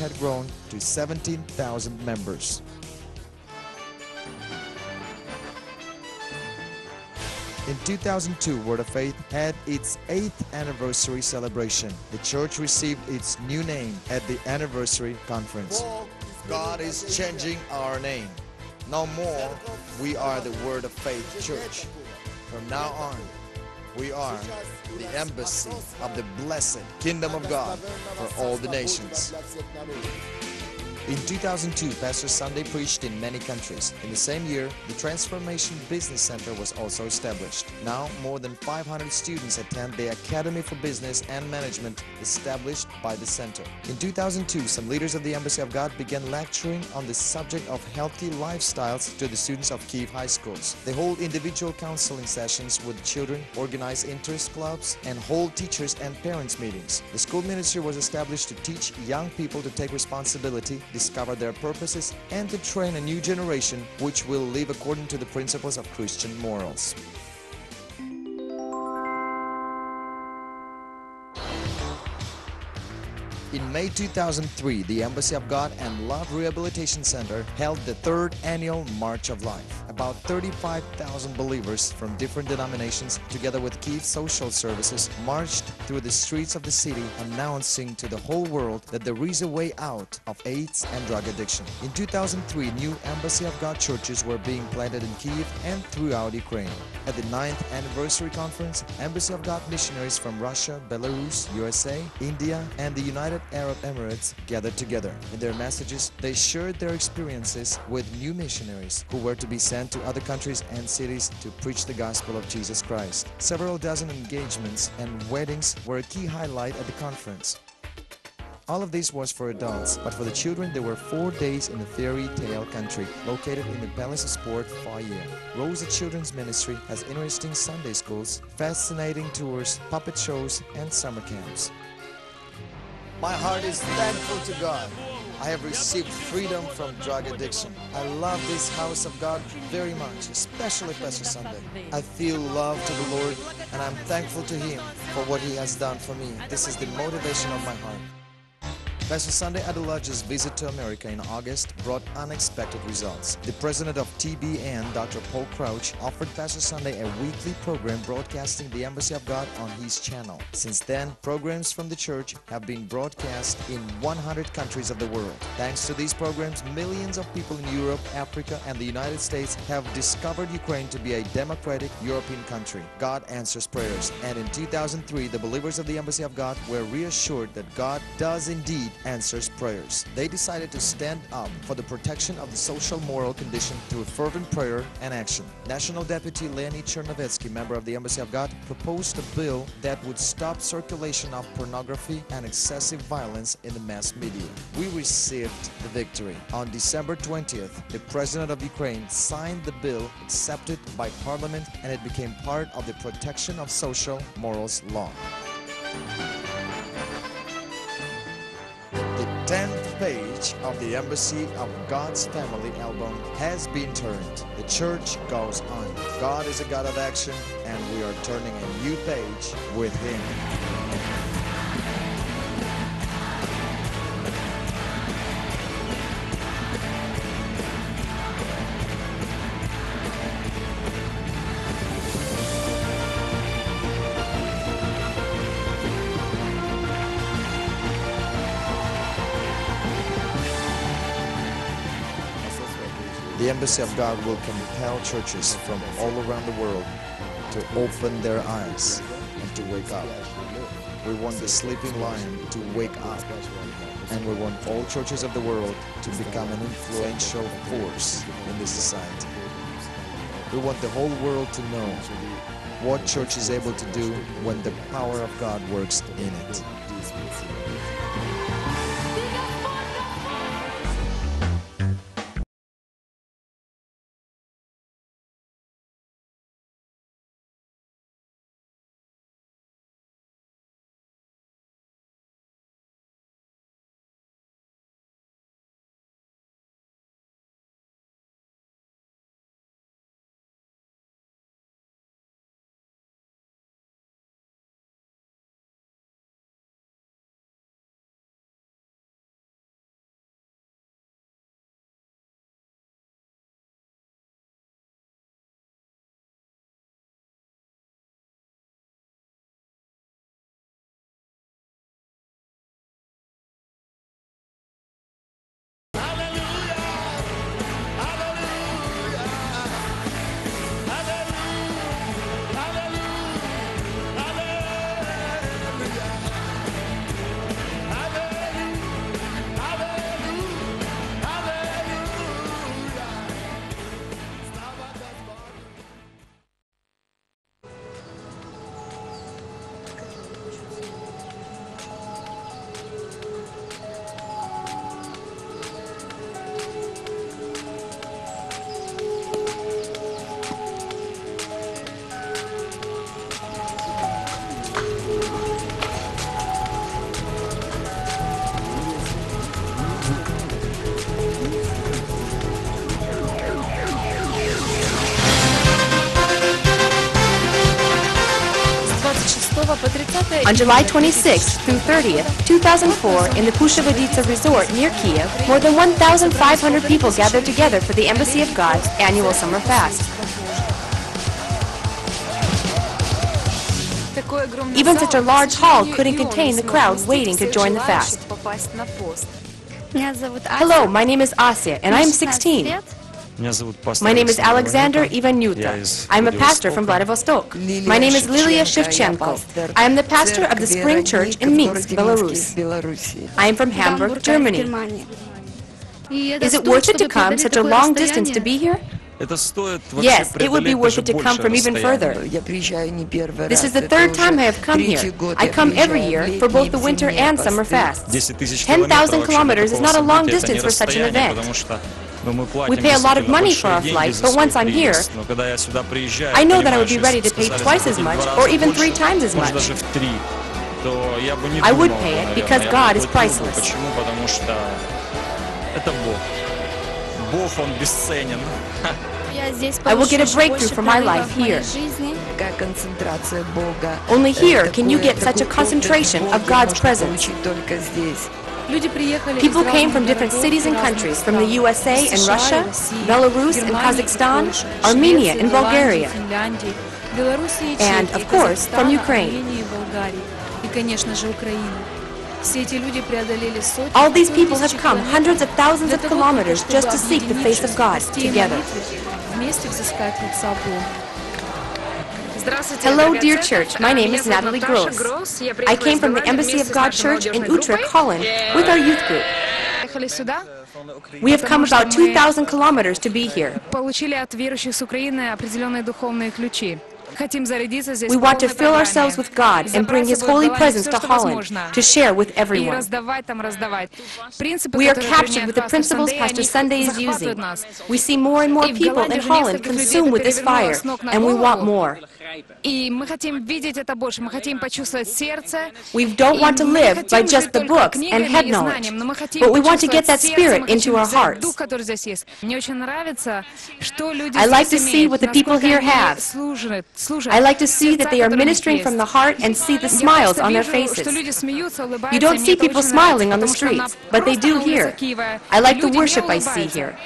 had grown to 17,000 members. In 2002, Word of Faith had its 8th anniversary celebration. The church received its new name at the anniversary conference. God is changing our name. No more, we are the Word of Faith Church. From now on, we are the embassy of the blessed kingdom of God for all the nations. In 2002, Pastor Sunday preached in many countries. In the same year, the Transformation Business Center was also established. Now, more than 500 students attend the Academy for Business and Management established by the center. In 2002, some leaders of the Embassy of God began lecturing on the subject of healthy lifestyles to the students of Kiev high schools. They hold individual counseling sessions with children, organize interest clubs, and hold teachers and parents meetings. The school ministry was established to teach young people to take responsibility, discover their purposes, and to train a new generation which will live according to the principles of Christian morals. In May 2003, the Embassy of God and Love Rehabilitation Center held the third annual March of Life. About 35,000 believers from different denominations, together with Kiev Social Services, marched through the streets of the city announcing to the whole world that there is a way out of AIDS and drug addiction. In 2003, new Embassy of God churches were being planted in Kiev and throughout Ukraine. At the 9th anniversary conference, Embassy of God missionaries from Russia, Belarus, USA, India, and the United Arab Emirates gathered together. In their messages, they shared their experiences with new missionaries who were to be sent to other countries and cities to preach the gospel of Jesus Christ. Several dozen engagements and weddings were a key highlight at the conference. All of this was for adults, but for the children there were four days in the fairy tale country, located in the Palace of Sport foyer. Rosa Children's Ministry has interesting Sunday schools, fascinating tours, puppet shows, and summer camps. My heart is thankful to God. I have received freedom from drug addiction. I love this house of God very much, especially Pastor Sunday. I feel love to the Lord and I'm thankful to Him for what He has done for me. This is the motivation of my heart. Pastor Sunday Adelaja's visit to America in August brought unexpected results. The president of TBN, Dr. Paul Crouch, offered Pastor Sunday a weekly program broadcasting the Embassy of God on his channel. Since then, programs from the church have been broadcast in 100 countries of the world. Thanks to these programs, millions of people in Europe, Africa, and the United States have discovered Ukraine to be a democratic European country. God answers prayers, and in 2003, the believers of the Embassy of God were reassured that God does indeed answers prayers. They decided to stand up for the protection of the social moral condition through fervent prayer and action. National Deputy Leonid Chernovetsky, member of the Embassy of God, proposed a bill that would stop circulation of pornography and excessive violence in the mass media. We received the victory. On December 20th, the President of Ukraine signed the bill accepted by Parliament and it became part of the Protection of Social Morals Law. 10th page of the Embassy of God's Family album has been turned. The church goes on. God is a God of action, and we are turning a new page with Him. Embassy of God will compel churches from all around the world to open their eyes and to wake up. We want the sleeping lion to wake up. And we want all churches of the world to become an influential force in this society. We want the whole world to know what church is able to do when the power of God works in it. On July 26th through 30th, 2004, in the Pushcha-Voditsa Resort near Kiev, more than 1,500 people gathered together for the Embassy of God's annual summer fast. Even such a large hall couldn't contain the crowd waiting to join the fast. Hello, my name is Asya, and I am 16. My name is Alexander Ivanyuta. I am a pastor from Vladivostok. My name is Lilia Shevchenko. I am the pastor of the Spring Church in Minsk, Belarus. I am from Hamburg, Germany. Is it worth it to come such a long distance to be here? Yes, it would be worth it to come from even further. This is the third time I have come here. I come every year for both the winter and summer fasts. 10,000 kilometers is not a long distance for such an event. We pay a lot of money for our flights, but once I'm here, I know that I would be ready to pay twice as much or even three times as much. I would pay it because God is priceless. I will get a breakthrough for my life here. Only here can you get such a concentration of God's presence. People came from different cities and countries, from the USA and Russia, Belarus and Kazakhstan, Armenia and Bulgaria, and, of course, from Ukraine. All these people have come hundreds of thousands of kilometers just to seek the face of God together. Hello, dear church. My name is Natalie Gross. I came from the Embassy of God Church in Utrecht, Holland, with our youth group. We have come about 2,000 kilometers to be here. We want to fill ourselves with God and bring His holy presence to Holland to share with everyone. We are captured with the principles Pastor Sunday is using. We see more and more people in Holland consumed with this fire, and we want more. We don't want to live by just the books and head knowledge, but we want to get that spirit into our hearts. I like to see what the people here have. I like to see that they are ministering from the heart and see the smiles on their faces. You don't see people smiling on the streets, but they do here. I like the worship I see here.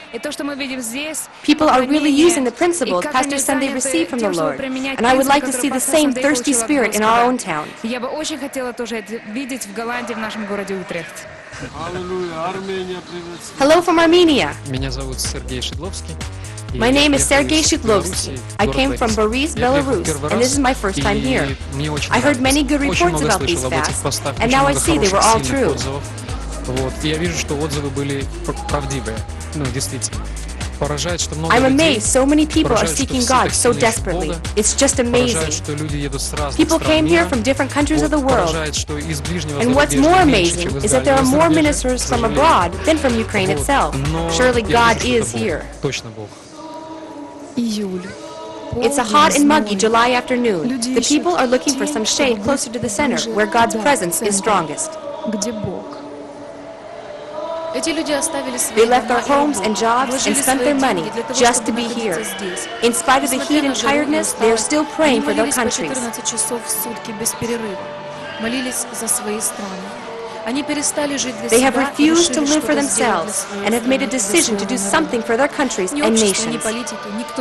People are really using the principles Pastor Sunday received from the Lord, and I would like to see the same thirsty spirit in our own town. Hello from Armenia. My name is Sergei Shidlovsky. I came from Boris, Belarus, and this is my first time here. I heard many good reports about these fasts, and now I see they were all true. я вижу, что отзывы были правдивые. Ну, действительно. I'm amazed so many people are seeking God so desperately. It's just amazing. People came here from different countries of the world. And what's more amazing is that there are more ministers from abroad than from Ukraine itself. Surely God is here. It's a hot and muggy July afternoon. The people are looking for some shade closer to the center, where God's presence is strongest. They left their homes and jobs and spent their money just to be here. In spite of the heat and tiredness, they are still praying for their countries. They have refused to live for themselves and have made a decision to do something for their countries and nations.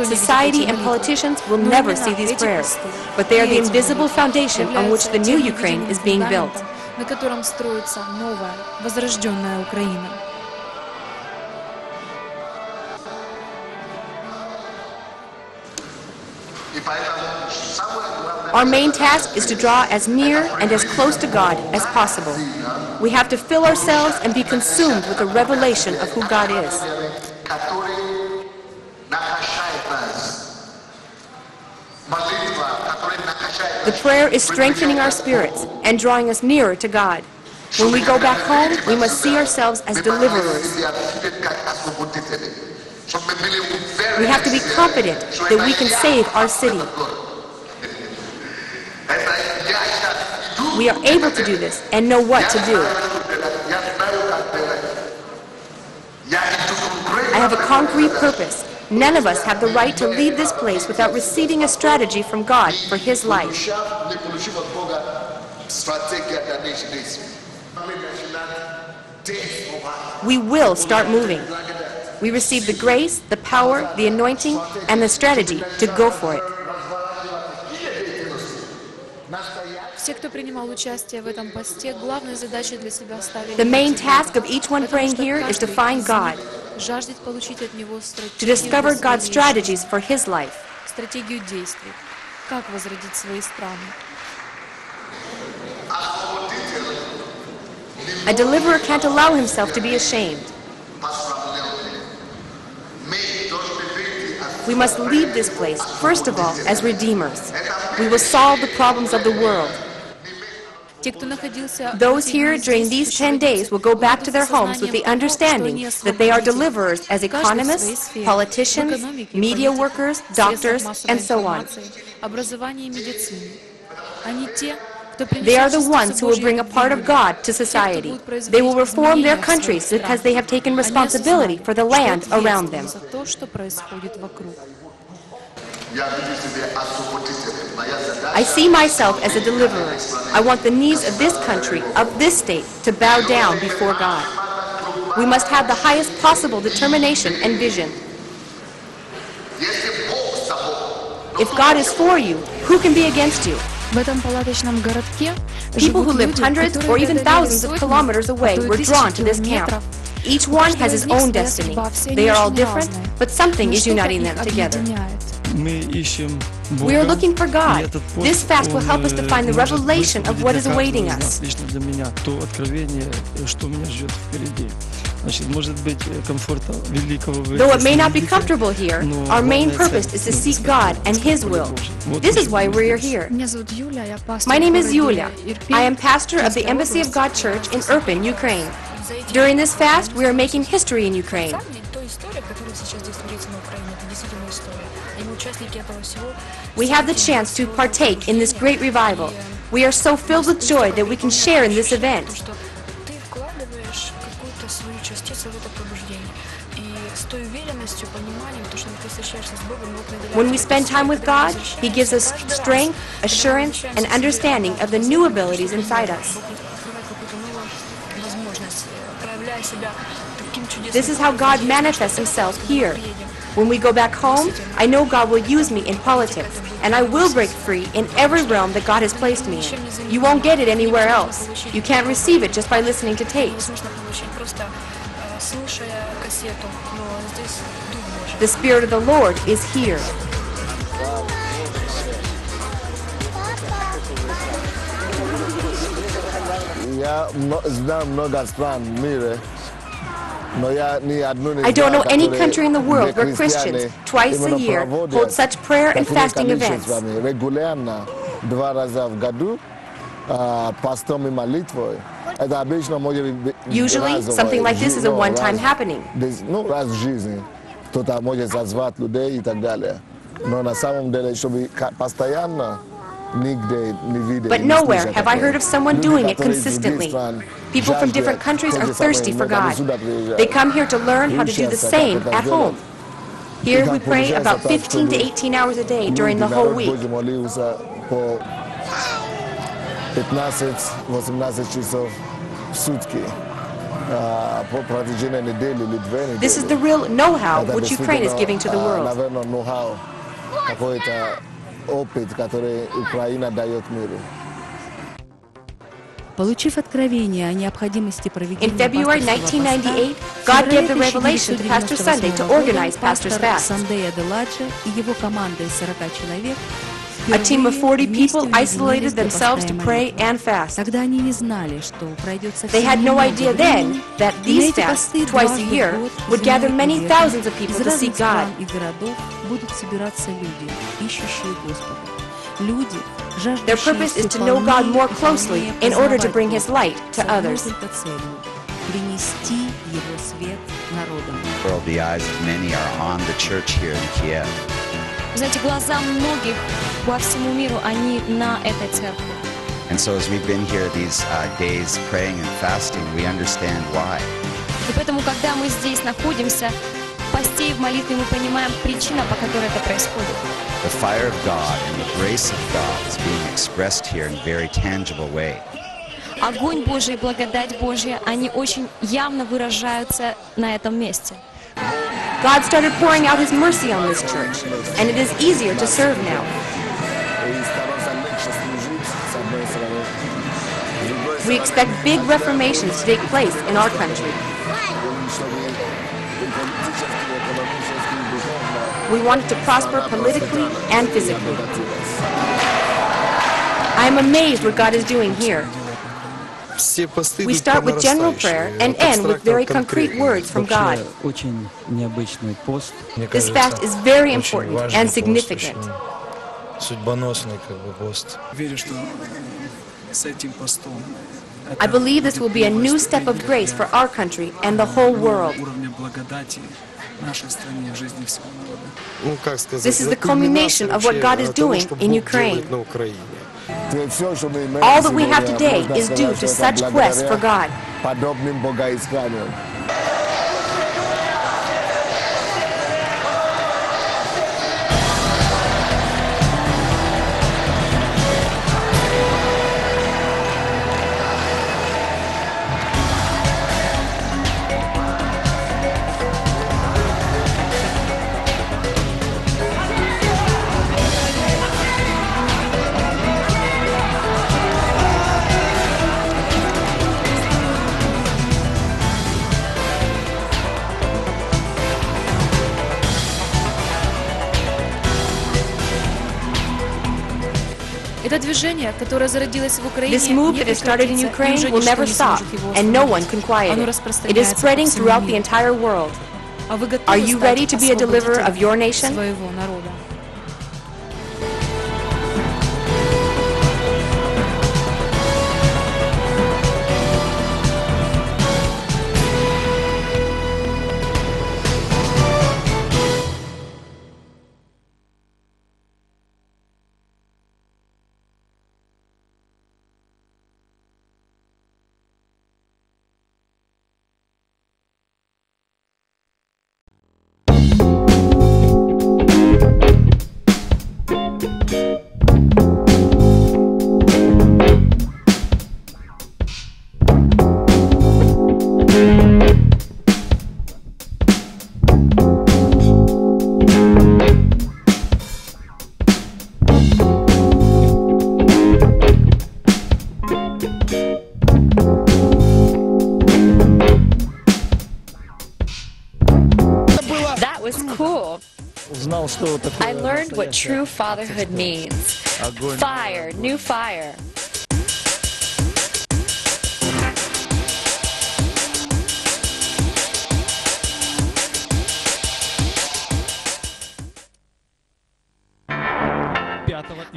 Society and politicians will never see these prayers, but they are the invisible foundation on which the new Ukraine is being built на котором строится новая, возрожденная Украина. Our main task is to draw as near and as close to God as possible. We have to fill ourselves and be consumed with the revelation of who God is. The prayer is strengthening our spirits and drawing us nearer to God. When we go back home, we must see ourselves as deliverers. We have to be confident that we can save our city. We are able to do this and know what to do. I have a concrete purpose. None of us have the right to leave this place without receiving a strategy from God for His life. We will start moving. We receive the grace, the power, the anointing, and the strategy to go for it. The main task of each one praying here is to find God, to discover God's strategies for his life. A deliverer can't allow himself to be ashamed. We must leave this place, first of all, as redeemers. We will solve the problems of the world. Those here during these 10 days will go back to their homes with the understanding that they are deliverers as economists, politicians, media workers, doctors, and so on. They are the ones who will bring a part of God to society. They will reform their countries because they have taken responsibility for the land around them. I see myself as a deliverer. I want the knees of this country, of this state, to bow down before God. We must have the highest possible determination and vision. If God is for you, who can be against you? People who lived hundreds or even thousands of kilometers away were drawn to this camp. Each one has his own destiny. They are all different, but something is uniting them together. We are looking for God. This fast will help us to find the revelation of what is awaiting us. Though it may not be comfortable here, our main purpose is to seek God and His will. This is why we are here. My name is Yulia. I am pastor of the Embassy of God Church in Irpin, Ukraine. During this fast, we are making history in Ukraine. We have the chance to partake in this great revival. We are so filled with joy that we can share in this event. When we spend time with God, He gives us strength, assurance, and understanding of the new abilities inside us. This is how God manifests Himself here. When we go back home, I know God will use me in politics, and I will break free in every realm that God has placed me in. You won't get it anywhere else. You can't receive it just by listening to tapes. The Spirit of the Lord is here. Я знаю много стран в мире, I don't know any country in the world where Christians, twice a year, hold such prayer and fasting events. Usually, something like this is a one-time happening. Кто-то может зазвать людей и так далее. Но на самом деле, чтобы постоянно but nowhere have I heard of someone doing it consistently. People from different countries are thirsty for God. They come here to learn how to do the same at home. Here we pray about 15 to 18 hours a day during the whole week. This is the real know-how which Ukraine is giving to the world. Опыт, который Украина дает миру. Получив откровение о необходимости проведения In February 1998, God gave the revelation to Pastor Sunday to organize Pastor's Fast. и его команда из 40 человек a team of 40 people isolated themselves to pray and fast. They had no idea then that these fasts, twice a year, would gather many thousands of people to seek God. Their purpose is to know God more closely in order to bring His light to others. World, the eyes of many are on the church here in Kiev. Знаете, глаза многих по всему миру, они на этой церкви. And so as we've been here these uh, days praying and fasting, we understand why. И поэтому, когда мы здесь находимся, постей в молитве мы понимаем причину, по которой это происходит. The fire of God and the grace of God is being expressed here in very tangible way. Огонь Божий и благодать Божья, они очень явно выражаются на этом месте. God started pouring out His mercy on this church, and it is easier to serve now. We expect big reformations to take place in our country. We want it to prosper politically and physically. I am amazed what God is doing here. We start with general prayer and end with very concrete words from God. This fast is very important and significant. I believe this will be a new step of grace for our country and the whole world. This is the culmination of what God is doing in Ukraine. All that we have today is due to such quest for God. This move that has started in Ukraine will never stop, and no one can quiet it. It is spreading throughout the entire world. Are you ready to be a deliverer of your nation? True fatherhood means. Fire, new fire.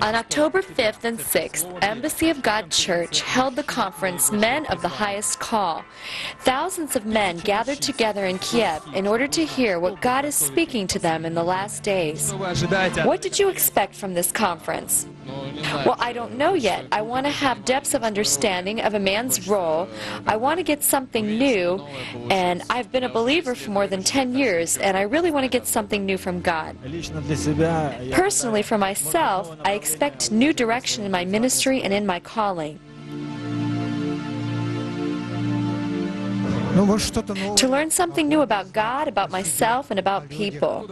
On October 5th and 6th, Embassy of God Church held the conference Men of the Highest Call. Thousands of men gathered together in Kiev in order to hear what God is speaking to them in the last days. What did you expect from this conference? Well, I don't know yet. I want to have depths of understanding of a man's role. I want to get something new, and I've been a believer for more than 10 years, and I really want to get something new from God. Personally, for myself, I expect new direction in my ministry and in my calling. To learn something new about God, about myself, and about people.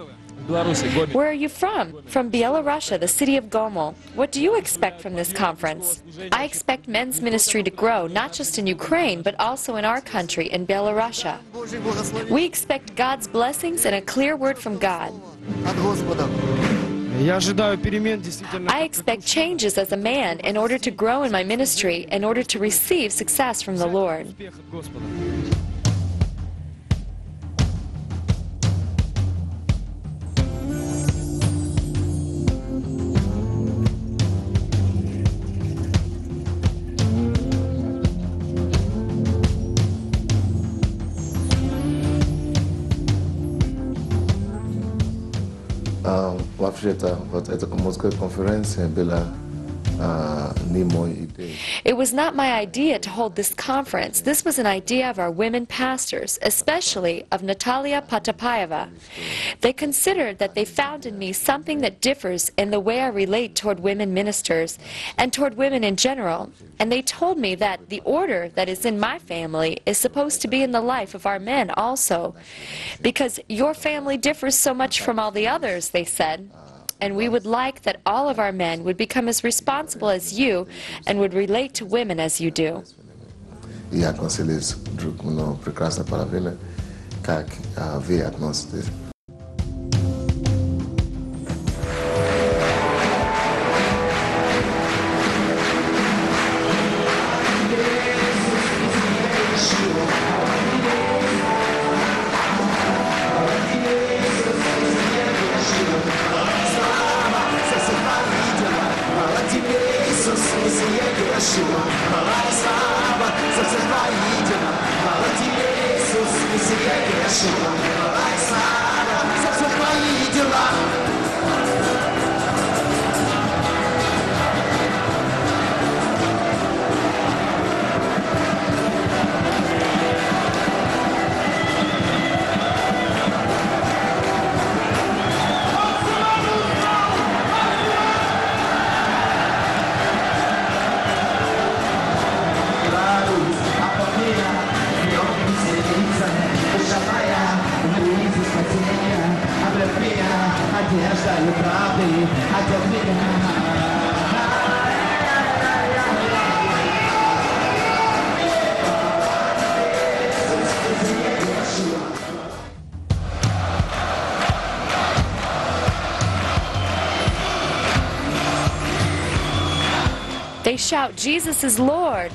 Where are you from? From Bielorussia, the city of Gomel. What do you expect from this conference? I expect men's ministry to grow, not just in Ukraine, but also in our country, in Bielorussia. We expect God's blessings and a clear word from God. I expect changes as a man in order to grow in my ministry, in order to receive success from the Lord. вот эта мужская конференция была It was not my idea to hold this conference. This was an idea of our women pastors, especially of Natalia Potapayeva. They considered that they found in me something that differs in the way I relate toward women ministers and toward women in general. And they told me that the order that is in my family is supposed to be in the life of our men also. Because your family differs so much from all the others, they said and we would like that all of our men would become as responsible as you and would relate to women as you do. They shout, Jesus is Lord.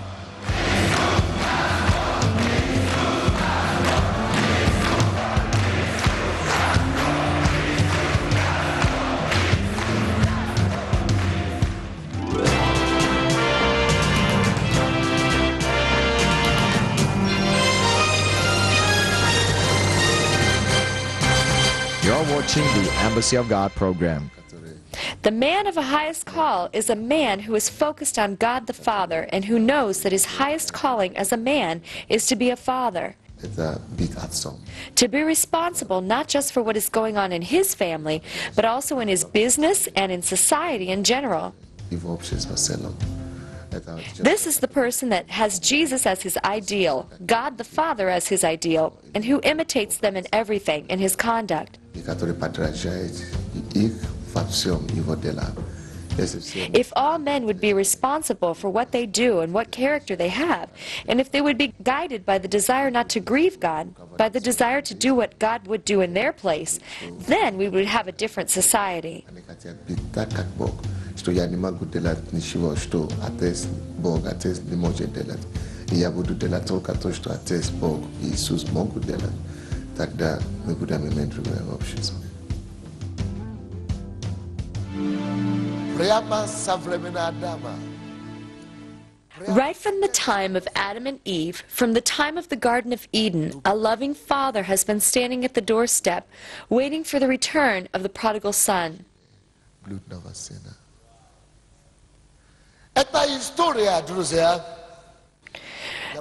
You're watching the Embassy of God program. The man of a highest call is a man who is focused on God the Father and who knows that his highest calling as a man is to be a father. It's a big heartstone. To be responsible not just for what is going on in his family, but also in his business and in society in general. This is the person that has Jesus as his ideal, God the Father as his ideal, and who imitates them in everything in his conduct. If all men would be responsible for what they do and what character they have, and if they would be guided by the desire not to grieve God, by the desire to do what God would do in their place, then we would have a different society. Right from the time of Adam and Eve, from the time of the Garden of Eden, a loving father has been standing at the doorstep, waiting for the return of the prodigal son. Sinner. Historia,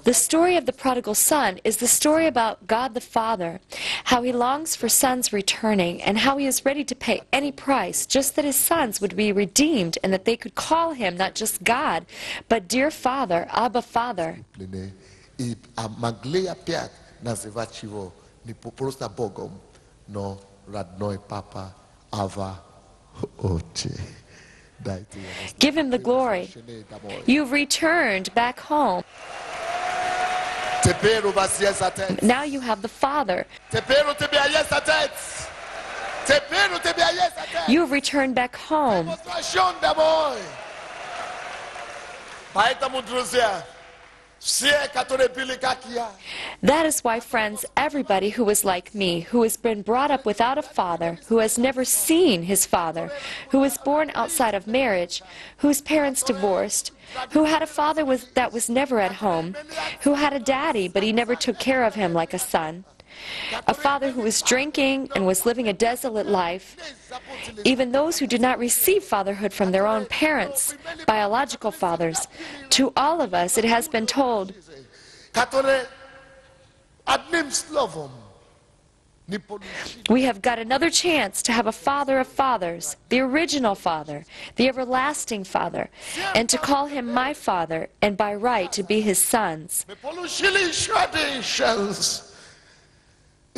the story of the prodigal son is the story about God the Father, how he longs for sons returning, and how he is ready to pay any price just that his sons would be redeemed and that they could call him not just God, but dear Father, Abba Father. no radnoj papa ava oče. Give him the glory. You've returned back home. Now you have the Father. You have returned back home. That is why, friends, everybody who is like me, who has been brought up without a father, who has never seen his father, who was born outside of marriage, whose parents divorced, who had a father that was never at home, who had a daddy but he never took care of him like a son, a father who was drinking and was living a desolate life, even those who did not receive fatherhood from their own parents, biological fathers. To all of us, it has been told, we have got another chance to have a father of fathers, the original father, the everlasting father, and to call him my father, and by right to be his sons.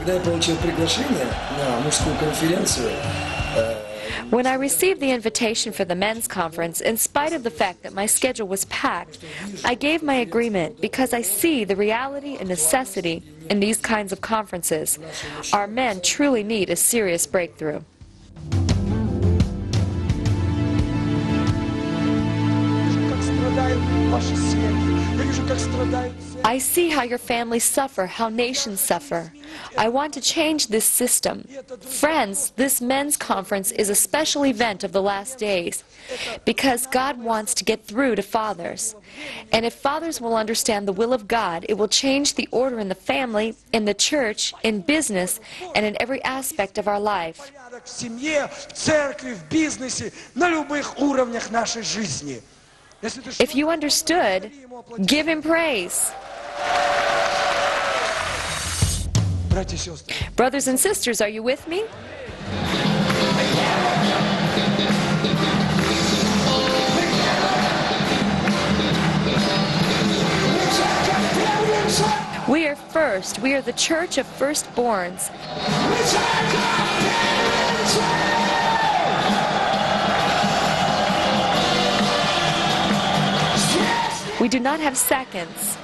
Когда я получил приглашение на мужскую конференцию, when I received the invitation for the men's conference, in spite of the fact that my schedule was packed, I gave my agreement because I see the reality and necessity in these kinds of conferences. Our men truly need a serious breakthrough. I see how your families suffer, how nations suffer. I want to change this system. Friends, this men's conference is a special event of the last days because God wants to get through to fathers. And if fathers will understand the will of God, it will change the order in the family, in the church, in business, and in every aspect of our life. If you understood, give him praise. Brothers and sisters, are you with me? We are first. We are the church of firstborns. We do not have seconds.